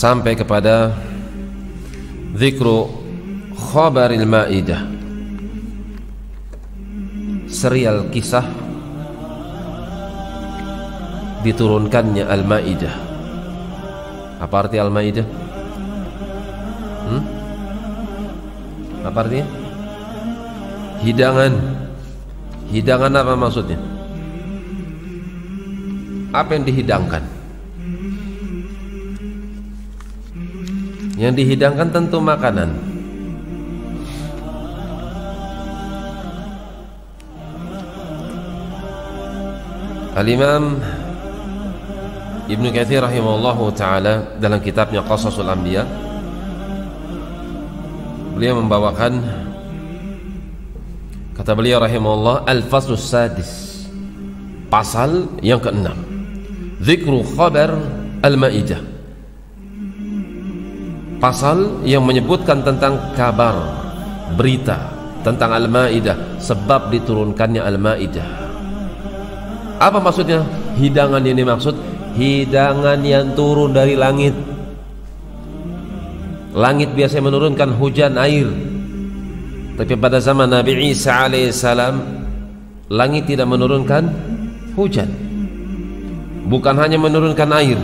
sampai kepada zikru khabaril maidah. Serial kisah diturunkannya al-maidah. Apa arti al-maidah? Hmm? apa artinya? Hidangan. Hidangan apa maksudnya? Apa yang dihidangkan yang dihidangkan tentu makanan. Al-Imam Ibnu Katsir rahimahullahu taala dalam kitabnya Qasasul Anbiya beliau membawakan kata beliau rahimahullah al-faslus sadis pasal yang keenam. Zikru khabar al-maidah pasal yang menyebutkan tentang kabar berita tentang al-maidah sebab diturunkannya al-maidah. Apa maksudnya? Hidangan yang dimaksud hidangan yang turun dari langit. Langit biasanya menurunkan hujan air. Tapi pada zaman Nabi Isa alaihissalam langit tidak menurunkan hujan. Bukan hanya menurunkan air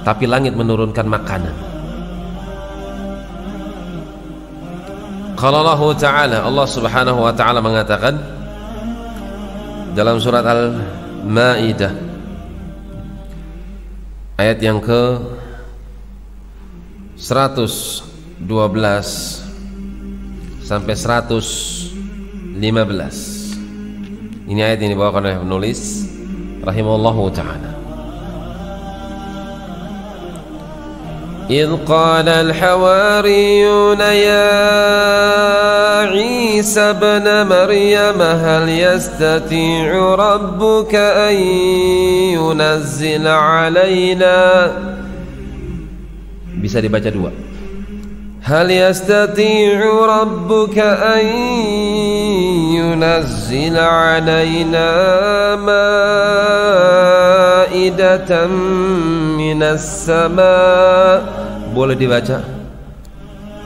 tapi langit menurunkan makanan kalau Allah Ta'ala. Allah Subhanahu Wa Ta'ala mengatakan dalam surat Al-Ma'idah ayat yang ke 112 sampai 115 ini ayat yang dibawakan oleh penulis rahimahullahu ta'ala إذ قال الحواريون يا عيسى ابن مريم هل يستطيع ربك أن ينزل علينا؟ Bisa dibaca dua. هل يستطيع ربك أن ينزل علينا مائدة من السماء boleh dibaca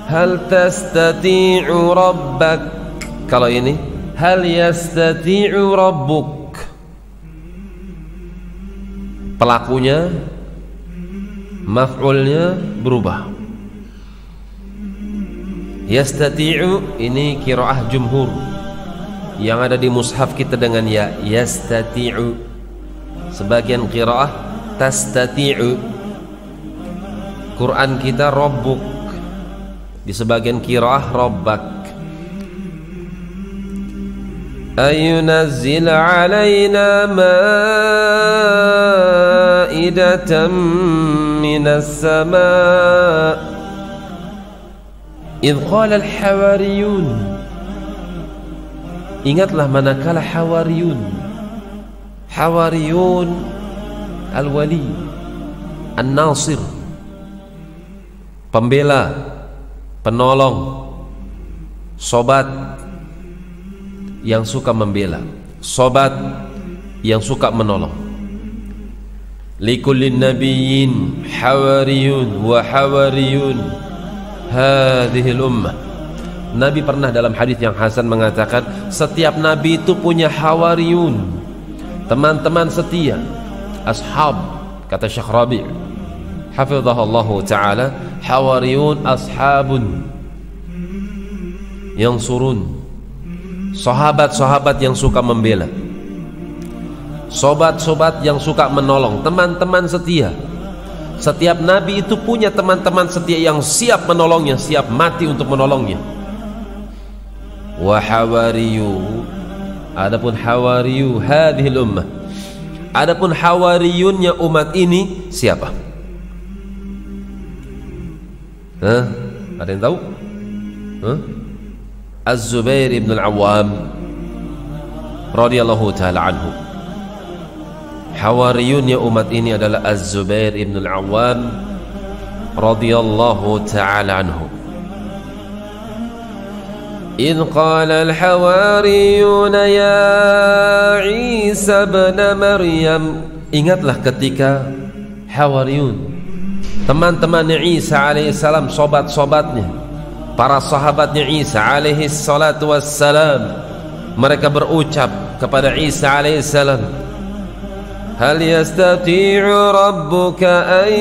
hal tastati'u rabbak kalau ini hal yastati'u rabbuk pelakunya maf'ulnya berubah yastati'u ini kiraah jumhur yang ada di mushaf kita dengan ya yastati'u sebagian kiraah tastati'u. Quran kita robbuk di sebagian kiraah robbak ayunazzil alaina ma'idatan minas sama' idh qala al-hawariyun. Ingatlah manakala hawariyun hawariyun al-wali an-nasir pembela, penolong, sobat yang suka membela, sobat yang suka menolong. Nabiyyin hawariyun wa hawariyun hadhil ummah. Nabi pernah dalam hadis yang hasan mengatakan setiap nabi itu punya hawariyun, teman-teman setia, ashab kata Syekh Rabi' hafizahullah taala hawariyun ashabun yang surun sahabat-sahabat yang suka membela. Sobat-sobat yang suka menolong. Teman-teman setia. Setiap nabi itu punya teman-teman setia yang siap menolongnya siap mati untuk menolongnya. Wa hawariyu adapun hawariyu hadhil ummah adapun hawariyunnya umat ini siapa Hah? Ada yang tahu? Hah? Az-Zubair ibn al-Awwam radhiyallahu taala anhu. Hawariyunnya umat ini adalah Az-Zubair ibn al-Awwam radhiyallahu taala anhu. إذ قال الحواريون يا عيسى ابن مريم Ingatlah ketika Hawariyun teman-temannya Isa alaihissalam sobat-sobatnya para sahabatnya Isa alaihi salatu wassalam mereka berucap kepada Isa alaihissalam هل يستطيع ربك أن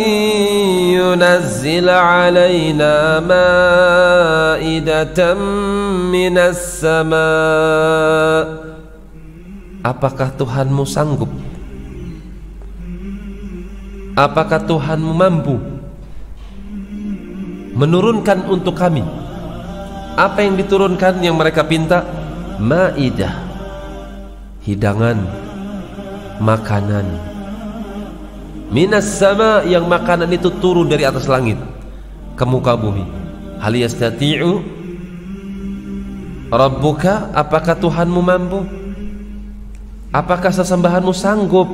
ينزل علينا مائدة من السماء Apakah Tuhanmu sanggup? Apakah Tuhanmu mampu menurunkan untuk kami apa yang diturunkan yang mereka pinta? Maidah hidangan makanan. Minas sama yang makanan itu turun dari atas langit ke muka bumi. Hal yastati'u? Rabbuka apakah Tuhanmu mampu? Apakah sesembahanmu sanggup?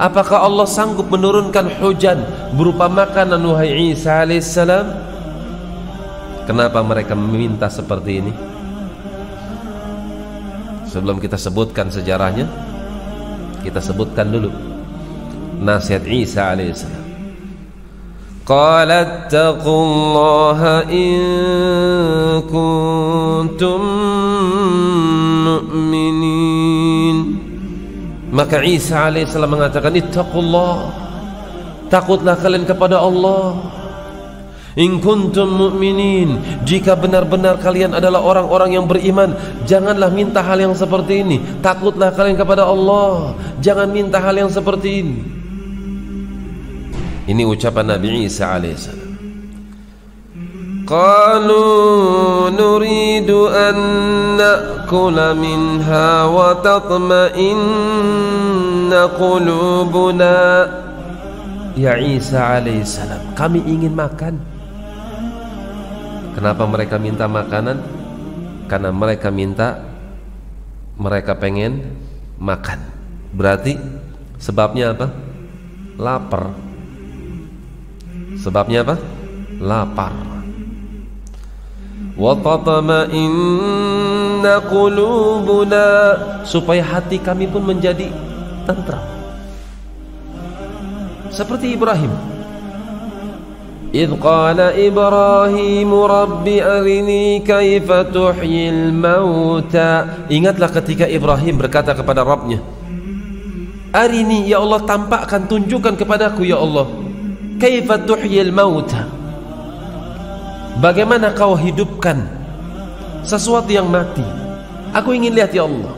Apakah Allah sanggup menurunkan hujan berupa makanan wahai Isa alaihissalam kenapa mereka meminta seperti ini? Sebelum kita sebutkan sejarahnya kita sebutkan dulu nasihat Isa alaihissalam. qalat taqullaha in kuntum mu'minin. Maka Isa alaihissalam mengatakan ittaqullah. Takutlah kalian kepada Allah In kuntum mu'minin Jika benar-benar kalian adalah orang-orang yang beriman Janganlah minta hal yang seperti ini Takutlah kalian kepada Allah Jangan minta hal yang seperti ini Ini ucapan Nabi Isa AS قالوا نريد أن نأكل منها وتطمئن قلوبنا Ya Isa alaihissalam Kami ingin makan Kenapa mereka minta makanan? Karena mereka minta mereka pengen makan. Berarti sebabnya apa? Lapar. Sebabnya apa? Lapar. Supaya hati kami pun menjadi tentram. Seperti Ibrahim إذ قال إبراهيم رب أرني كيف تحيي الموتى Ingatlah ketika Ibrahim berkata kepada Rabbnya Arini ya Allah tampakkan tunjukkan kepadaku ya Allah Kaifa tuhyil mauta Bagaimana kau hidupkan sesuatu yang mati Aku ingin lihat ya Allah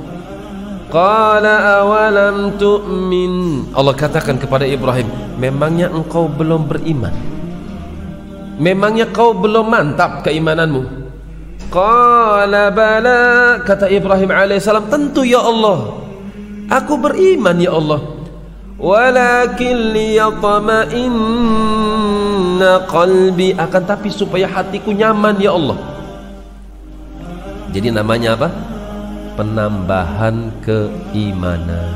Qala awalam tu'min Allah katakan kepada Ibrahim Memangnya engkau belum beriman Memangnya kau belum mantap keimananmu? Qala bala kata Ibrahim alaihissalam tentu ya Allah. Aku beriman ya Allah. Walakin liyatma'inna qalbi akan tapi supaya hatiku nyaman ya Allah. Jadi namanya apa? Penambahan keimanan.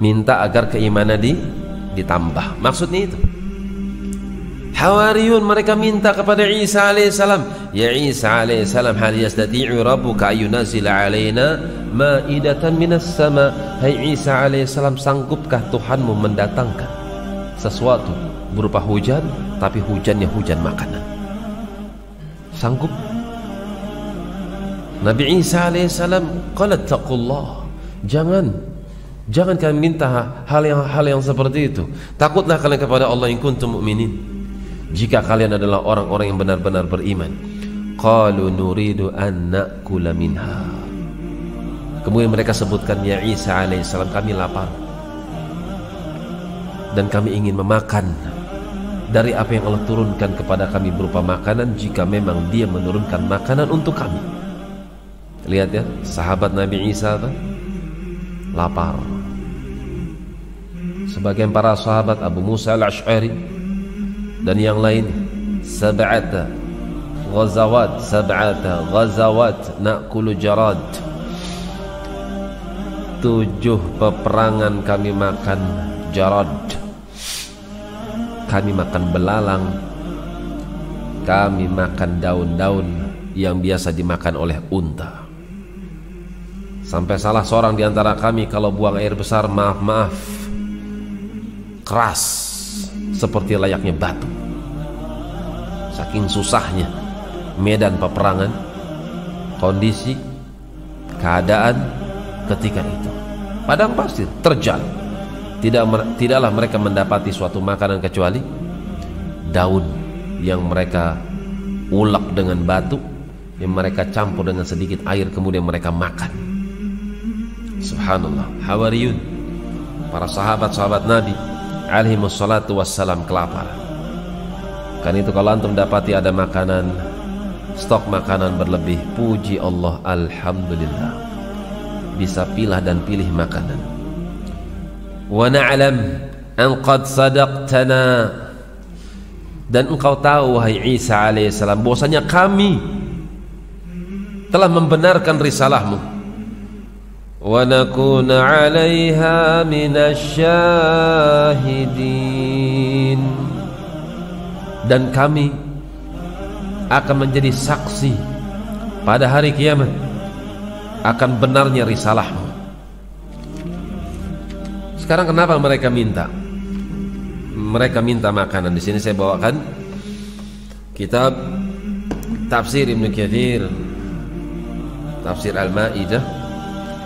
Minta agar keimanan di ditambah. Maksudnya itu. Hawariyun mereka minta kepada Isa alaihissalam Ya Isa alaihissalam Hal yastati'u rabbuka ayunazila alaina Ma'idatan minas sama? Hai Isa alaihissalam Sanggupkah Tuhanmu mendatangkan Sesuatu berupa hujan Tapi hujannya hujan makanan? Sanggup? Nabi Isa alaihissalam Qala taqullah. Jangan Jangan kalian minta hal yang hal yang seperti itu. Takutlah kalian kepada Allah yang kuntum mukminin jika kalian adalah orang-orang yang benar-benar beriman qalu nuridu an kemudian mereka sebutkan ya Isa alaihissalam kami lapar. Dan kami ingin memakan dari apa yang Allah turunkan kepada kami berupa makanan jika memang dia menurunkan makanan untuk kami. Lihat ya sahabat Nabi Isa apa? lapar. Sebagian para sahabat Abu Musa al-Ash'ari dan yang lain sab'ata ghazawat sab'ata ghazawat na'kulu jarad. Tujuh peperangan kami makan jarad. Kami makan belalang. Kami makan daun-daun yang biasa dimakan oleh unta. Sampai salah seorang di antara kami kalau buang air besar maaf-maaf. Keras seperti layaknya batu. Saking susahnya. Medan peperangan. Kondisi. Keadaan. Ketika itu. Padang pasir terjal. Tidak tidaklah mereka mendapati suatu makanan kecuali daun yang mereka ulek dengan batu yang mereka campur dengan sedikit air kemudian mereka makan. Subhanallah. Hawariyun. Para sahabat-sahabat nabi alaihi wassalatu wassalam kelaparan kan itu kalau antum dapati ada makanan stok makanan berlebih puji Allah alhamdulillah. Bisa pilah dan pilih makanan. Wa na'lam an qad sadaqtana. Dan engkau tahu wahai Isa alaihissalam bahwasanya kami telah membenarkan risalahmu wa nakuna 'alaiha minasyahidin dan kami akan menjadi saksi pada hari kiamat akan benarnya risalahmu. Sekarang kenapa mereka minta? Mereka minta makanan. Di sini saya bawakan kitab tafsir Ibnu Katsir tafsir Al-Maidah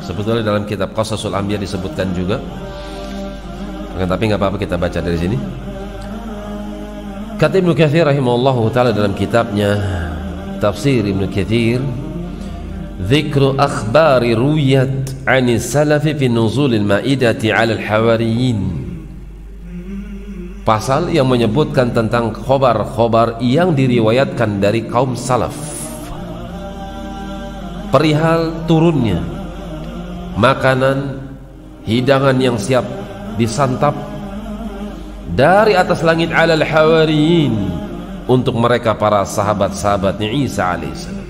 sebetulnya dalam kitab Qasasul Anbiya disebutkan juga tapi nggak apa-apa kita baca dari sini kata Ibnu Katsir rahimahullah taala dalam kitabnya tafsir Ibnu Katsir ذكر أخبار رويت عن السلف في نزول المائدة على الحواريين pasal yang menyebutkan tentang khobar-khobar yang diriwayatkan dari kaum salaf perihal turunnya makanan, hidangan yang siap disantap dari atas langit alal hawariyin untuk mereka para sahabat-sahabatnya Isa alaihissalam.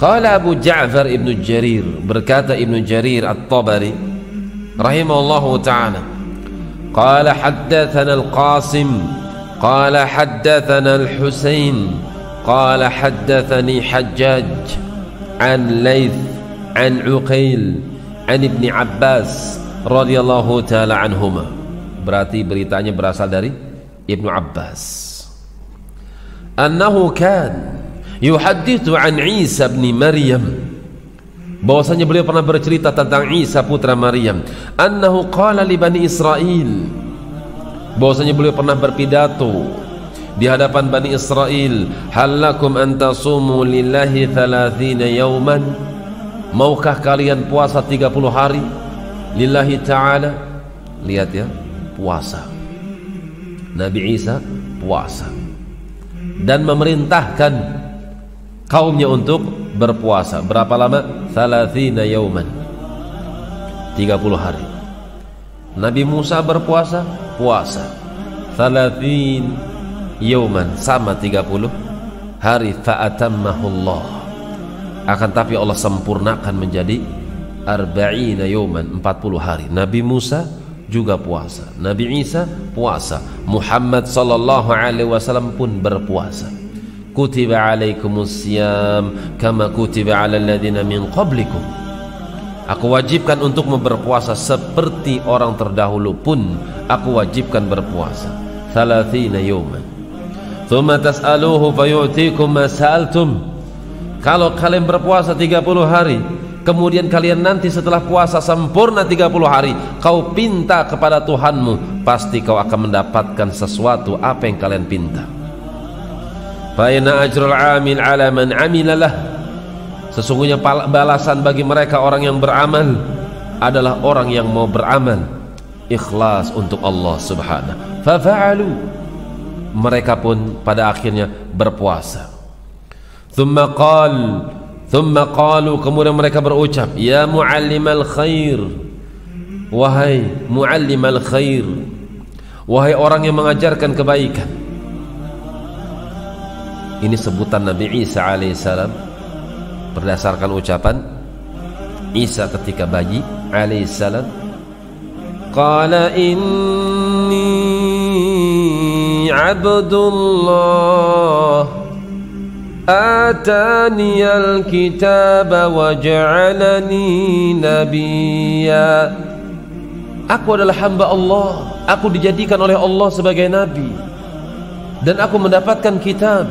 Qala Abu Ja'far Ibnu Jarir berkata Ibnu Jarir At-Tabari rahimahullahu taala qala haddatsana Al-Qasim qala haddatsana Al-Husain qala haddatsani Hajjaj an Layth عن عقيل عن an Ibni Abbas radhiyallahu taala anhuma. Berarti beritanya berasal dari Ibnu Abbas. Annahu kan yuhaddithu an Isa bin Maryam bahwasanya beliau pernah bercerita tentang Isa putra Maryam annahu qala li bani Israel bahwasanya beliau pernah berpidato di hadapan Bani Israel halakum antasumu lillahi 30 yauman maukah kalian puasa 30 hari? Lillahi ta'ala. Lihat ya puasa. Nabi Isa puasa. Dan memerintahkan kaumnya untuk berpuasa. Berapa lama? thalathina yauman 30 hari. Nabi Musa berpuasa? Puasa. Thalathin yauman sama 30 hari. Fa'atammahullah akan tapi Allah sempurnakan menjadi arba'ina yauman 40 hari. Nabi Musa juga puasa. Nabi Isa puasa. Muhammad sallallahu alaihi wasallam pun berpuasa. Kutiba alaikumus siyam kama kutiba ala alladhina min qablikum. Aku wajibkan untuk berpuasa seperti orang terdahulu pun aku wajibkan berpuasa. 30 yawman. Thumma tas'aluhu fayu'tikum ma sa'altum kalau kalian berpuasa 30 hari kemudian kalian nanti setelah puasa sempurna 30 hari kau pinta kepada Tuhanmu pasti kau akan mendapatkan sesuatu apa yang kalian pinta Fa'ina ajrul amil ala man amilalah Sesungguhnya balasan bagi mereka orang yang beramal adalah orang yang mau beramal ikhlas untuk Allah Subhanahu. Fafa'alu mereka pun pada akhirnya berpuasa. Thumma qal Thumma qalu kemudian mereka berucap ya muallimal khair. Wahai muallimal khair wahai orang yang mengajarkan kebaikan. Ini sebutan Nabi Isa alaihissalam berdasarkan ucapan Isa ketika bayi alaihissalam qala inni abdullah atani alkitab wa ja'alani nabiyya aku adalah hamba Allah aku dijadikan oleh Allah sebagai nabi dan aku mendapatkan kitab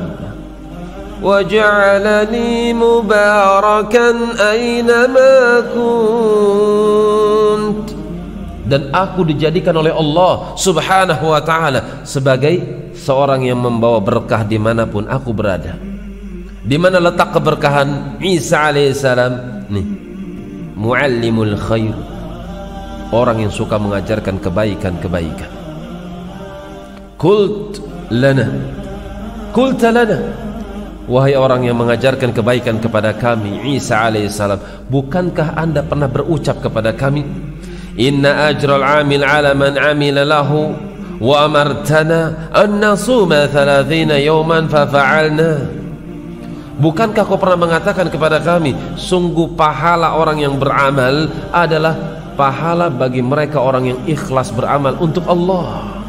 وجعلني مباركا أينما كنت dan aku dijadikan oleh Allah subhanahu wa ta'ala sebagai seorang yang membawa berkah dimanapun aku berada di mana letak keberkahan Isa alaihissalam nih. Muallimul khair. Orang yang suka mengajarkan kebaikan-kebaikan. Kult lana. Kult lana. Wahai orang yang mengajarkan kebaikan kepada kami Isa alaihissalam bukankah anda pernah berucap kepada kami? Inna ajral amil ala man amila lahu wa amartana an nasuma 30 yawman fa fa'alna Bukankah kau pernah mengatakan kepada kami Sungguh pahala orang yang beramal adalah pahala bagi mereka orang yang ikhlas beramal untuk Allah.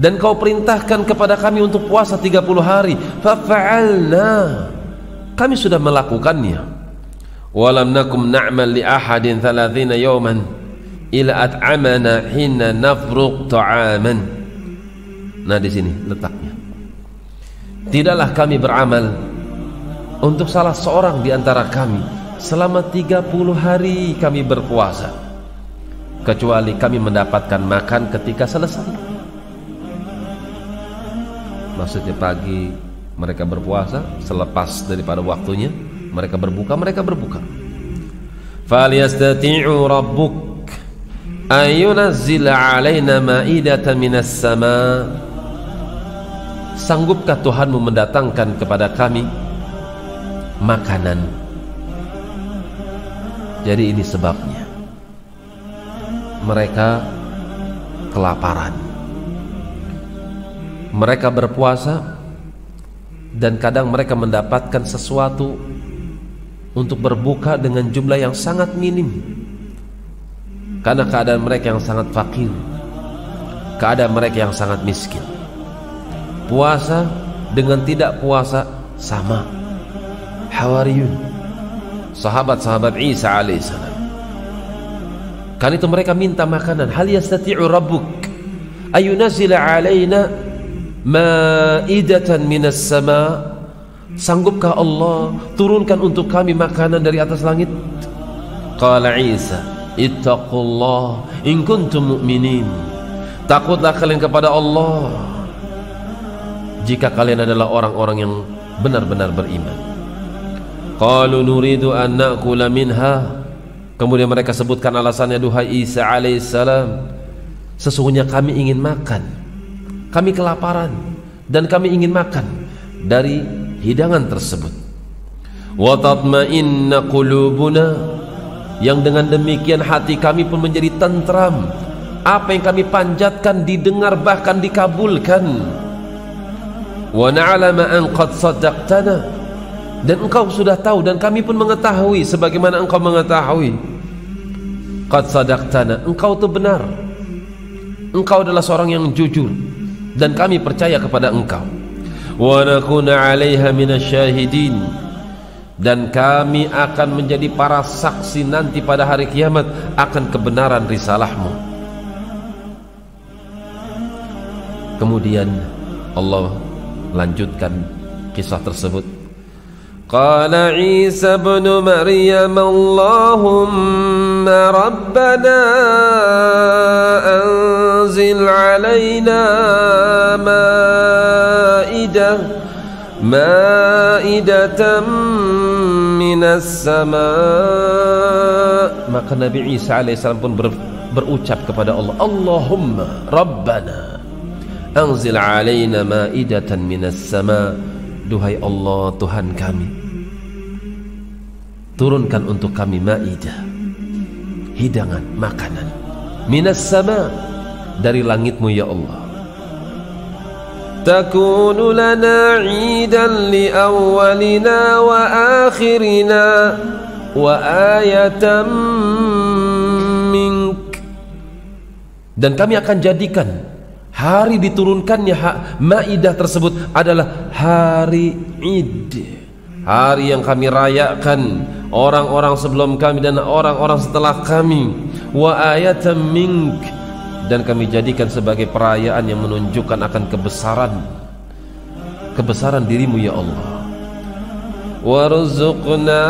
Dan kau perintahkan kepada kami untuk puasa 30 hari. Fa'alna. Kami sudah melakukannya. Walam nakum na'mal li ahadin 30 yawman ila at'amana hina nafruq ta'aman. Nah di sini letaknya. Tidaklah kami beramal untuk salah seorang di antara kami selama 30 hari kami berpuasa. Kecuali kami mendapatkan makan ketika selesai. Maksudnya pagi mereka berpuasa. Selepas daripada waktunya mereka berbuka mereka berbuka. Falyastati'u rabbuk ayunazzila alaina ma'idatan sama. Sanggupkah Tuhanmu mendatangkan kepada kami makanan jadi ini sebabnya mereka kelaparan. Mereka berpuasa dan kadang mereka mendapatkan sesuatu untuk berbuka dengan jumlah yang sangat minim. Karena keadaan mereka yang sangat fakir, keadaan mereka yang sangat miskin. Puasa dengan tidak puasa sama. Hawariyun, sahabat-sahabat Isa alaihissalam Kan itu mereka minta makanan. Hal yastati'u rabbuk ayunazila alaina ma'idatan minas sama Sanggupkah Allah turunkan untuk kami makanan dari atas langit? Qala Isa, ittaqullah in kuntum mu'minin. Takutlah kalian kepada Allah jika kalian adalah orang-orang yang benar-benar beriman. Qalu nuridu an na'kula minha. Kemudian mereka sebutkan alasannya duhai Isa alaihissalam Sesungguhnya kami ingin makan. Kami kelaparan Dan kami ingin makan Dari hidangan tersebut. Watatma'inna qulubuna. Yang dengan demikian hati kami pun menjadi tentram. Apa yang kami panjatkan didengar bahkan dikabulkan. Wa na'lama an qad saddaqtana dan engkau sudah tahu dan kami pun mengetahui sebagaimana engkau mengetahui. Qad sadaqtana. Engkau itu benar. Engkau adalah seorang yang jujur dan kami percaya kepada engkau. Wa nakuna 'alaiha minasyahidin. Dan kami akan menjadi para saksi nanti pada hari kiamat akan kebenaran risalahmu. Kemudian Allah lanjutkan kisah tersebut قال عيسى ابن مريم اللهم ربنا أنزل علينا مائدة مائدة من السماء maka Nabi Isa alaihissalam pun ber, berucap kepada Allah Allahumma Rabbana anzil alaina ma'idatan minas sama Duhai Allah Tuhan kami. Turunkan untuk kami ma'idah Hidangan, makanan. Minas sama Dari langitmu ya Allah. Takunu lana idan li awalina wa akhirina Wa ayatan mink. Dan kami akan jadikan Hari diturunkannya Maidah tersebut adalah hari Id. Hari yang kami rayakan orang-orang sebelum kami dan orang-orang setelah kami. Wa ayatan mink dan kami jadikan sebagai perayaan yang menunjukkan akan kebesaran kebesaran dirimu ya Allah warzuqna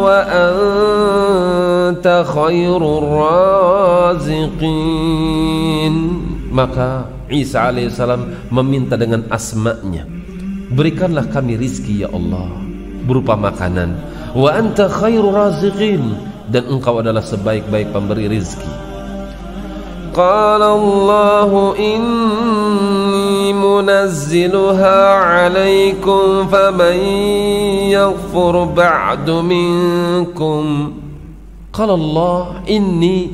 wa anta khairur raziqin maka Isa alaihissalam meminta dengan asma'nya. Berikanlah kami rizki ya Allah Berupa makanan. Wa anta khairu raziqin. Dan engkau adalah sebaik-baik pemberi rizki. Qala Allahu inni munazziluha alaikum Faman yaghfur ba'du minkum. Qala Allah inni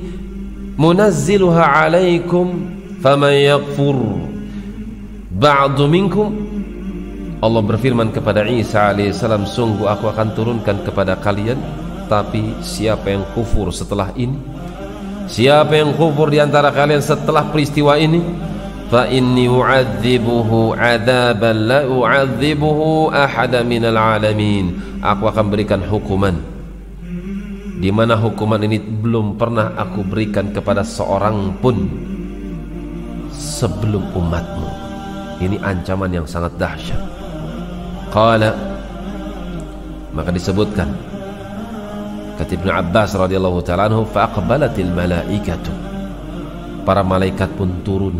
munazziluha alaikum faman yakfur ba'du minkum Allah berfirman kepada Isa alaihissalam sungguh aku akan turunkan kepada kalian tapi siapa yang kufur setelah ini? Siapa yang kufur di antara kalian setelah peristiwa ini? Fa inni u'adzibuhu adzaban la u'adzibuhu ahada minal aku akan berikan hukuman. Di mana hukuman ini belum pernah aku berikan kepada seorang pun sebelum umatmu. Ini ancaman yang sangat dahsyat. Qala maka disebutkan kata Ibnu Abbas radhiyallahu taala anhu faqbalatil malaikatu. Para malaikat pun turun.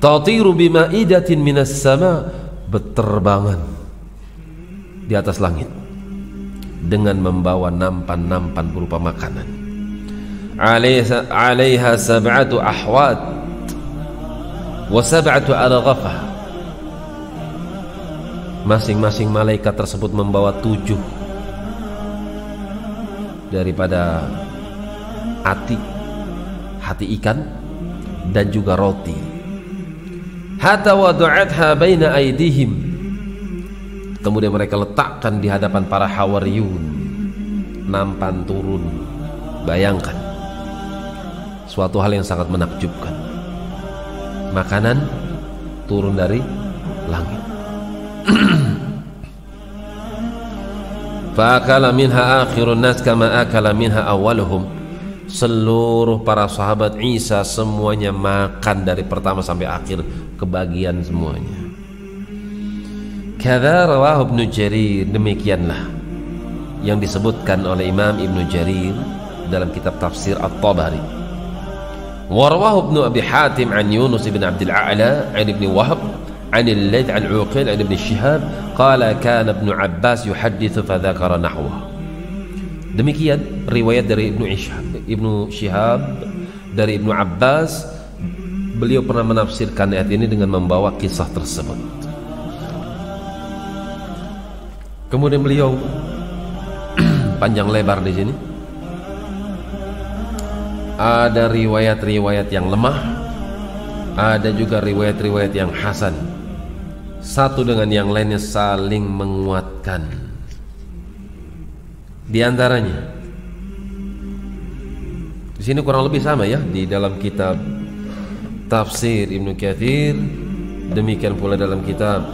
Tatiru bimaidatin minas sama. Berterbangan di atas langit dengan membawa nampan-nampan berupa makanan. Alaiha sab'atu ahwat wa sab'atu arghafah masing-masing malaikat tersebut membawa tujuh daripada hati hati ikan dan juga roti. Hatta wadu'atha baina aidihim. Kemudian mereka letakkan di hadapan para hawariyun. Nampan turun. Bayangkan. Suatu hal yang sangat menakjubkan makanan turun dari langit Fakala minha akhirun nas kama akala minha awaluhum Seluruh para sahabat Isa semuanya makan dari pertama sampai akhir kebagian semuanya. Kada rawah Ibnu Jarir demikianlah yang disebutkan oleh Imam Ibnu Jarir dalam kitab tafsir At-Tabari. Warwah Ibnu Abi Hatim an Yunus bin Abdul A'la an Ibnu Wahab عن الليث عن عقيل عن ابن الشهاب قال كان ابن عباس يحدث فذكر نحوه demikian riwayat dari Ibnu Ishab, Ibnu Syihab dari Ibnu Abbas beliau pernah menafsirkan ayat ini dengan membawa kisah tersebut kemudian beliau panjang lebar di sini ada riwayat-riwayat yang lemah ada juga riwayat-riwayat yang hasan satu dengan yang lainnya saling menguatkan. Di antaranya di sini kurang lebih sama ya di dalam kitab tafsir Ibnu Katsir demikian pula dalam kitab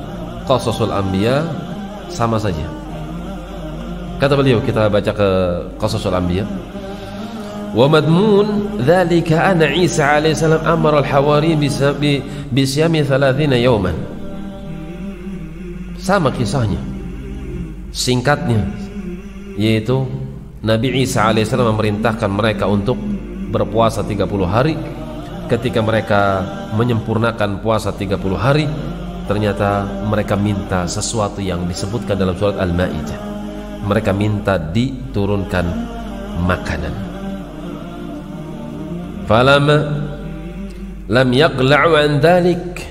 Qasasul Anbiya sama saja. Kata beliau kita baca ke Qasasul Anbiya dzalika anna Isa alaihi salam amara al-hawari bi siyami 30 yawman sama kisahnya. Singkatnya yaitu Nabi Isa alaihissalam memerintahkan mereka untuk berpuasa 30 hari. Ketika mereka menyempurnakan puasa 30 hari ternyata mereka minta sesuatu yang disebutkan dalam surat Al-Maidah. Mereka minta diturunkan makanan falama lam yaqla'u an dhalik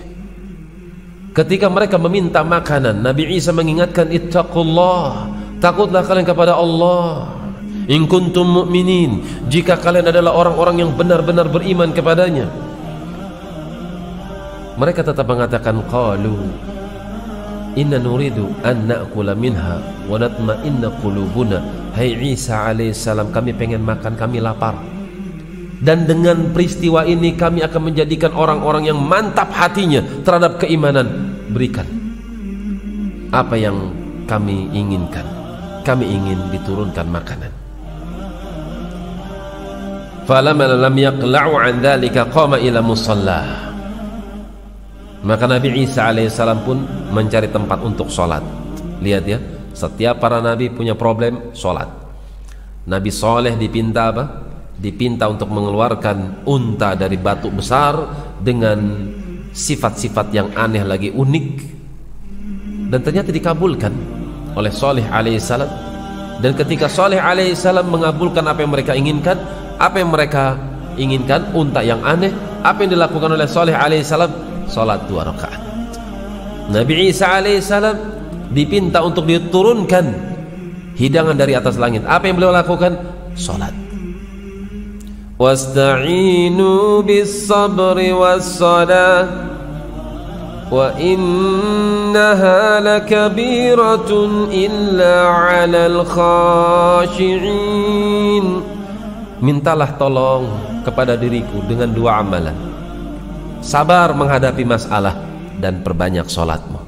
Ketika mereka meminta makanan, Nabi Isa mengingatkan ittaqullah, takutlah kalian kepada Allah. In kuntum mu'minin, jika kalian adalah orang-orang yang benar-benar beriman kepadanya. Mereka tetap mengatakan qalu Inna nuridu an na'kula minha wa natma'inna qulubuna. Hai Isa alaihissalam, kami pengen makan, kami lapar dan dengan peristiwa ini kami akan menjadikan orang-orang yang mantap hatinya terhadap keimanan. Berikan apa yang kami inginkan. Kami ingin diturunkan makanan. Maka Nabi Isa alaihissalam pun mencari tempat untuk sholat. Lihat ya setiap para nabi punya problem sholat. Nabi Soleh dipinta apa? Dipinta untuk mengeluarkan unta dari batu besar dengan sifat-sifat yang aneh lagi unik. Dan ternyata dikabulkan oleh Soleh alaihissalam dan ketika Soleh alaihissalam mengabulkan apa yang mereka inginkan apa yang mereka inginkan unta yang aneh apa yang dilakukan oleh Soleh alaihissalam sholat dua rakaat. Nabi Isa alaihissalam dipinta untuk diturunkan hidangan dari atas langit. Apa yang beliau lakukan? Sholat واستعينوا بالصبر والصلاة وإنها لكبيرة إلا على الخاشعين Mintalah tolong kepada diriku dengan dua amalan Sabar menghadapi masalah dan perbanyak solatmu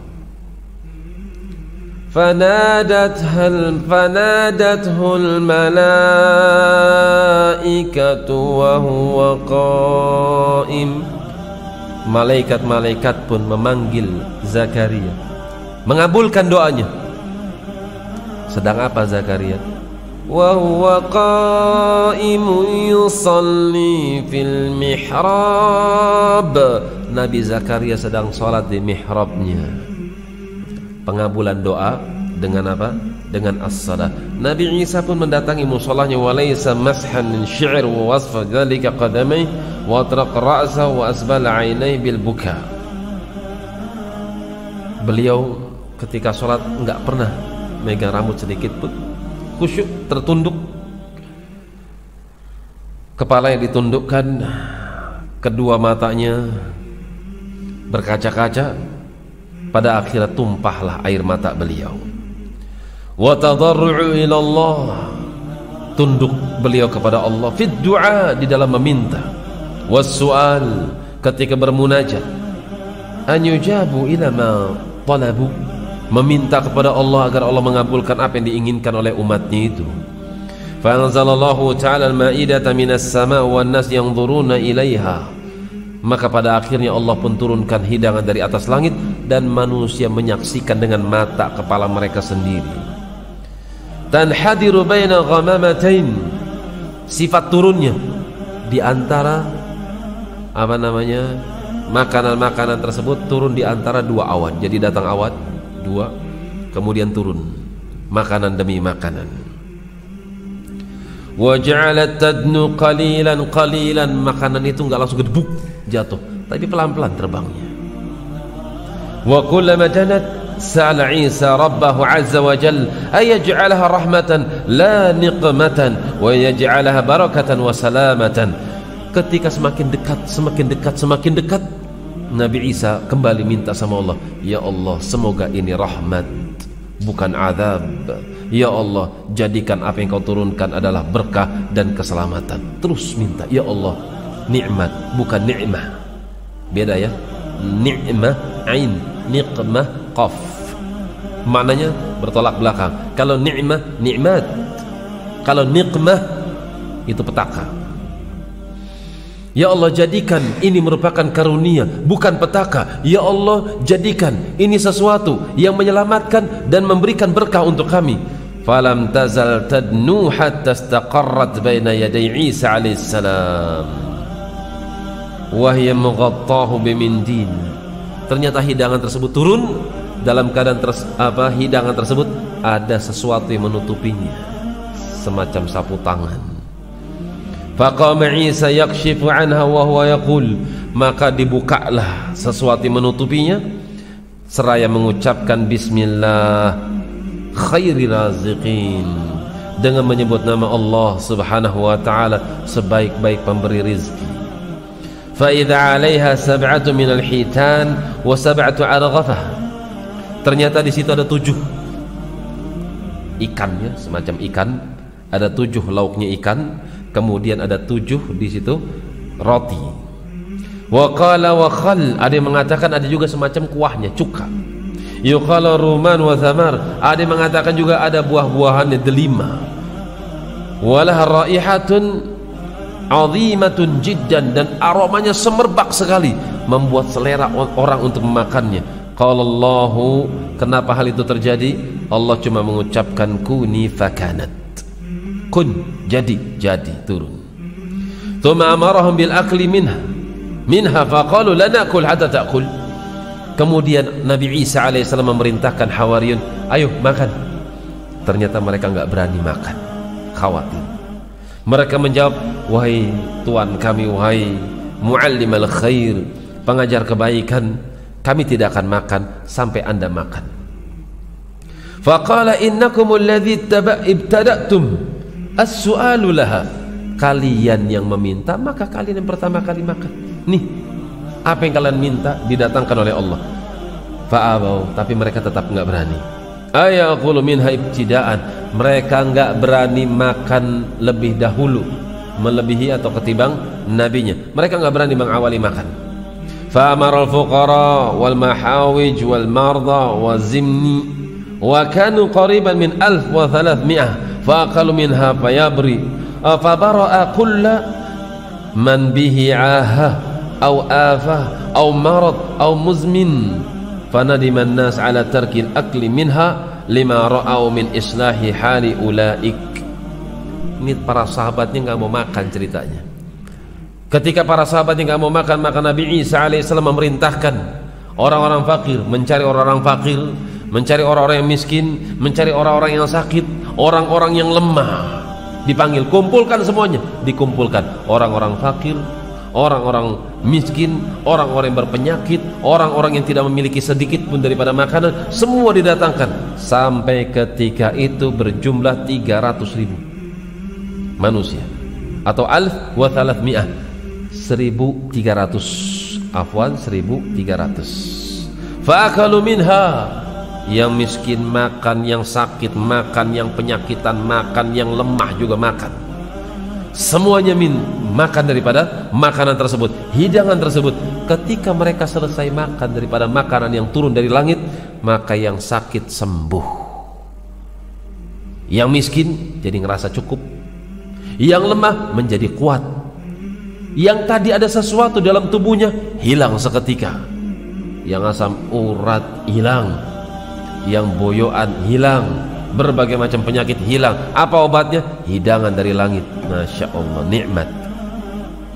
فنادتها فنادته الملائكة وهو قائم Malaikat-malaikat pun memanggil Zakaria Mengabulkan doanya Sedang apa Zakaria? وهو قائم يصلي في المحراب Nabi Zakaria sedang sholat di mihrabnya pengabulan doa dengan apa? Dengan as-salah. Nabi Isa pun mendatangi musallahnya walaysa mashan min syi'r wa wasfa dzalika qadamai wa atraq ra'sa wa asbal 'ainai bil buka. Beliau ketika sholat enggak pernah megang rambut sedikit pun khusyuk tertunduk kepala yang ditundukkan kedua matanya berkaca-kaca pada akhirat tumpahlah air mata beliau. Wa tadarru'u ila tunduk beliau kepada Allah. Fit du'a di dalam meminta. Wasu'al ketika bermunajat. An yujabu ila ma talabu. Meminta kepada Allah agar Allah mengabulkan apa yang diinginkan oleh umatnya itu. Fanzalallahu ta'ala al-ma'idata minas sama' wan nas yanzuruna ilaiha. Maka pada akhirnya Allah pun turunkan hidangan dari atas langit dan manusia menyaksikan dengan mata kepala mereka sendiri. Tanhadiru baina ghamamatain sifat turunnya di antara apa namanya makanan-makanan tersebut turun di antara dua awan. Jadi datang awan dua kemudian turun. Makanan demi makanan. Waja'alat tadnu qalilan qalilan. Makanan itu enggak langsung gedebuk jatuh. Tapi pelan-pelan terbangnya sa'ala Isa rabbahu azza wa jal ayaj'alaha rahmatan la niqmatan wa yaj'alaha barakatan wa salamatan. Ketika semakin dekat semakin dekat semakin dekat Nabi Isa kembali minta sama Allah ya Allah semoga ini rahmat bukan azab. Ya Allah jadikan apa yang kau turunkan adalah berkah dan keselamatan. Terus minta Ya Allah nikmat bukan ni'mah Beda ya? Ni'mah ain Niqmah qaf. Maknanya bertolak belakang. Kalau ni'mah nikmat Kalau niqmah Itu petaka. Ya Allah jadikan ini merupakan karunia bukan petaka. Ya Allah jadikan ini sesuatu yang menyelamatkan dan memberikan berkah untuk kami. Falam tazal tadnu hatta istaqarrat baina yaday Isa alaihi salam wa hiya mughattahu bimindin ternyata hidangan tersebut turun. Dalam keadaan ters, apa hidangan tersebut ada sesuatu yang menutupinya. Semacam sapu tangan. Faqama Isa yakshifu anha wa huwa yaqul. Maka dibukalah sesuatu yang menutupinya. Seraya mengucapkan bismillah. Khairi raziqin. Dengan menyebut nama Allah Subhanahu wa taala. Sebaik-baik pemberi rizki. 'Alaiha sab'atu min al-hitan wa sab'atu 'arghafah. Ternyata di situ ada tujuh ikan ya, semacam ikan, ada tujuh lauknya ikan, kemudian ada tujuh di situ roti. Wa qala wa khal, ada yang mengatakan ada juga semacam kuahnya, cuka yuqala ruman wa thamar ada yang mengatakan juga ada buah-buahannya delima walah raihatun azimatun jiddan dan aromanya semerbak sekali membuat selera orang untuk memakannya. Qala Allahu kenapa hal itu terjadi? Allah cuma mengucapkan kuni fakanat. Kun jadi jadi turun. Thumma amarahum bil akli minha. Minha faqalu la nakul hatta ta'kul. Kemudian Nabi Isa alaihissalam memerintahkan Hawariyun ayo makan. Ternyata mereka enggak berani makan. Khawatir mereka menjawab, wahai Tuhan kami, wahai muallim al khair, pengajar kebaikan, kami tidak akan makan sampai anda makan. Faqala innakum alladhi ibtada'tum as-su'alu laha. Kalian yang meminta, maka kalian yang pertama kali makan. Nih, apa yang kalian minta didatangkan oleh Allah. Fa'abau, tapi mereka tetap enggak berani Ayaqulu minha ibtidaan mereka enggak berani makan lebih dahulu melebihi atau ketimbang nabinya mereka enggak berani mengawali makan فأمر الفقراء والمحاوج والمرضى والزمني وكانوا قريبا من ألف وثلاثمائة فأقلوا منها فيبري فبرأ كل من به عاهة أو آفة أو مرض أو مزمن akli minha lima min islahi ini para sahabatnya nggak mau makan ceritanya. Ketika para sahabatnya nggak mau makan maka Nabi Isa alaihissalam memerintahkan orang-orang fakir mencari orang-orang fakir mencari orang-orang yang miskin mencari orang-orang yang sakit orang-orang yang lemah. Dipanggil kumpulkan semuanya. Dikumpulkan. Orang-orang fakir orang-orang miskin, orang-orang yang berpenyakit, orang-orang yang tidak memiliki sedikit pun daripada makanan, semua didatangkan. Sampai ketika itu berjumlah 300 ribu manusia. Atau alf wa thalathmi'ah. 1300 afwan 1300 fa'akalu minha. Yang miskin makan, yang sakit makan, yang penyakitan makan, yang lemah juga makan semuanya min makan daripada makanan tersebut. Hidangan tersebut. Ketika mereka selesai makan daripada makanan yang turun dari langit maka yang sakit sembuh. Yang miskin jadi ngerasa cukup. Yang lemah menjadi kuat. Yang tadi ada sesuatu dalam tubuhnya hilang seketika. Yang asam urat hilang. Yang boyoan hilang berbagai macam penyakit hilang. Apa obatnya? Hidangan dari langit. Masya Allah nikmat.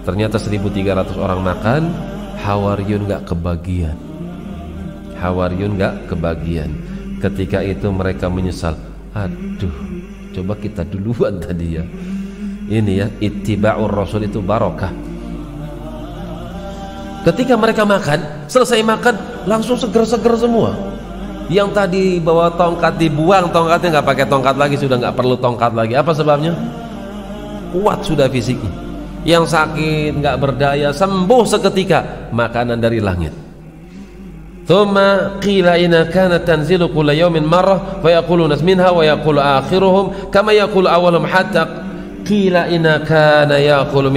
Ternyata 1300 orang makan Hawaryun gak kebagian. Hawaryun gak kebagian. Ketika itu mereka menyesal aduh coba kita duluan tadi ya. Ini ya ittiba'ur rasul itu barokah. Ketika mereka makan selesai makan langsung seger-seger semua yang tadi bawa tongkat dibuang tongkatnya nggak pakai tongkat lagi sudah nggak perlu tongkat lagi. Apa sebabnya? Kuat sudah fisiknya. Yang sakit nggak berdaya sembuh seketika makanan dari langit. Thumma qila inna kanat tanzilu kulla yawmin marrah fa yaqulu nas minha wa yaqulu akhiruhum kama yaqulu awwaluhum hatta qila inna kana yaqulu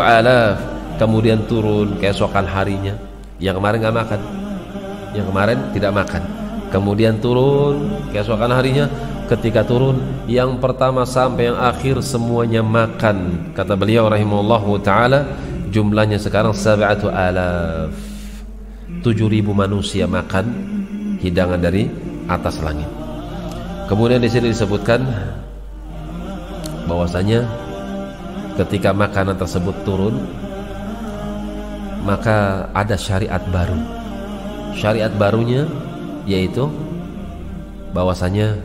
alaf. Kemudian turun keesokan harinya. Yang kemarin nggak makan yang kemarin tidak makan. Kemudian turun keesokan harinya ketika turun yang pertama sampai yang akhir semuanya makan kata beliau rahimahullahu taala. Jumlahnya sekarang sab'atu alaf. Tujuh ribu manusia makan hidangan dari atas langit. Kemudian di sini disebutkan bahwasanya ketika makanan tersebut turun maka ada syariat baru syariat barunya yaitu bahwasanya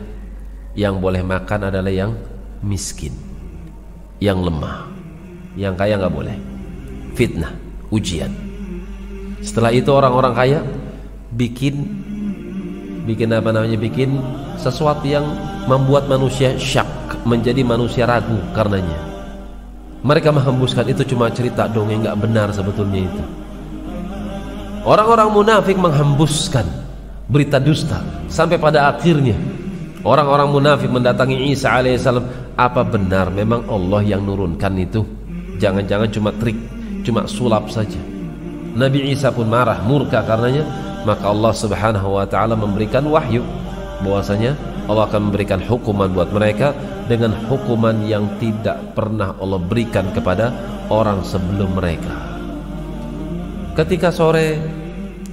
yang boleh makan adalah yang miskin yang lemah yang kaya nggak boleh. Fitnah ujian. Setelah itu orang-orang kaya bikin bikin apa namanya bikin sesuatu yang membuat manusia syak menjadi manusia ragu karenanya. Mereka menghembuskan itu cuma cerita dong yang nggak benar sebetulnya itu Orang-orang munafik menghembuskan berita dusta sampai pada akhirnya. Orang-orang munafik mendatangi Isa alaihissalam apa benar memang Allah yang nurunkan itu? Jangan-jangan cuma trik cuma sulap saja. Nabi Isa pun marah murka karenanya. Maka Allah subhanahu wa ta'ala memberikan wahyu bahwasanya Allah akan memberikan hukuman buat mereka dengan hukuman yang tidak pernah Allah berikan kepada orang sebelum mereka ketika sore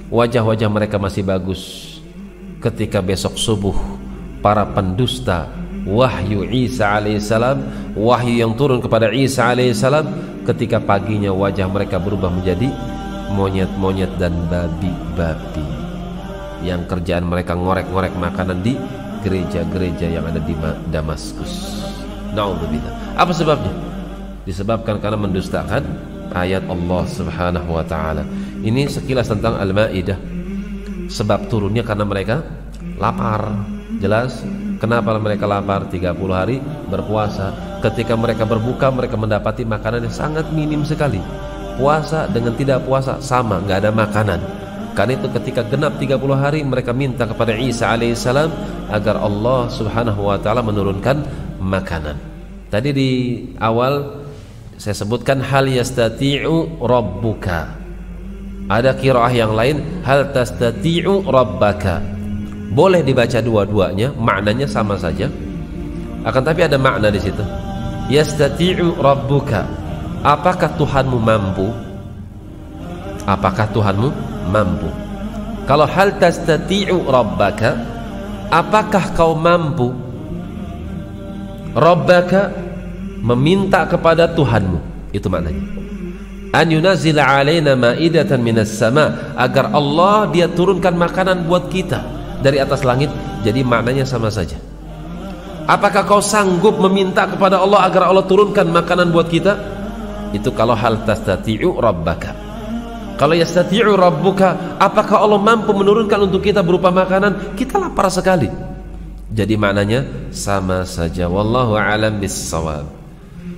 wajah-wajah mereka masih bagus ketika besok subuh para pendusta wahyu Isa alaihissalam wahyu yang turun kepada Isa alaihissalam ketika paginya wajah mereka berubah menjadi monyet-monyet dan babi-babi yang kerjaan mereka ngorek-ngorek makanan di gereja-gereja yang ada di Damaskus. Nauzubillah. Apa sebabnya? Disebabkan karena mendustakan ayat Allah Subhanahu wa taala. Ini sekilas tentang Al-Maidah. Sebab turunnya karena mereka lapar. Jelas kenapa mereka lapar 30 hari berpuasa. Ketika mereka berbuka mereka mendapati makanan yang sangat minim sekali puasa dengan tidak puasa sama nggak ada makanan karena itu ketika genap 30 hari mereka minta kepada Isa alaihissalam agar Allah subhanahu wa ta'ala menurunkan makanan tadi di awal saya sebutkan hal yastati'u rabbuka ada kiraah yang lain hal tastati'u rabbaka boleh dibaca dua-duanya maknanya sama saja akan tapi ada makna di situ yastati'u rabbuka Apakah Tuhanmu mampu? Apakah Tuhanmu mampu? Kalau hal tastati'u rabbaka, apakah kau mampu? Rabbaka meminta kepada Tuhanmu. Itu maknanya. An yunazila alaina ma'idatan minas sama agar Allah dia turunkan makanan buat kita dari atas langit. Jadi maknanya sama saja. Apakah kau sanggup meminta kepada Allah agar Allah turunkan makanan buat kita? itu kalau hal tastati'u rabbaka kalau yastati'u rabbuka apakah Allah mampu menurunkan untuk kita berupa makanan kita lapar sekali jadi maknanya sama saja wallahu alam bissawab